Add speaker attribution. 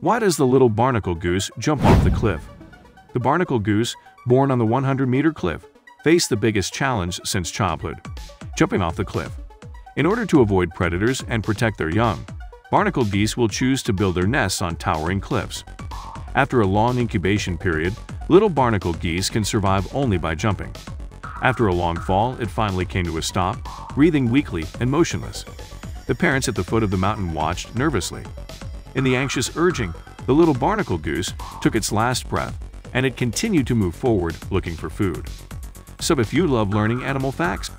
Speaker 1: Why does the little barnacle goose jump off the cliff? The barnacle goose, born on the 100-meter cliff, faced the biggest challenge since childhood, jumping off the cliff. In order to avoid predators and protect their young, barnacle geese will choose to build their nests on towering cliffs. After a long incubation period, little barnacle geese can survive only by jumping. After a long fall, it finally came to a stop, breathing weakly and motionless. The parents at the foot of the mountain watched nervously. In the anxious urging, the little barnacle goose took its last breath, and it continued to move forward looking for food. So if you love learning animal facts,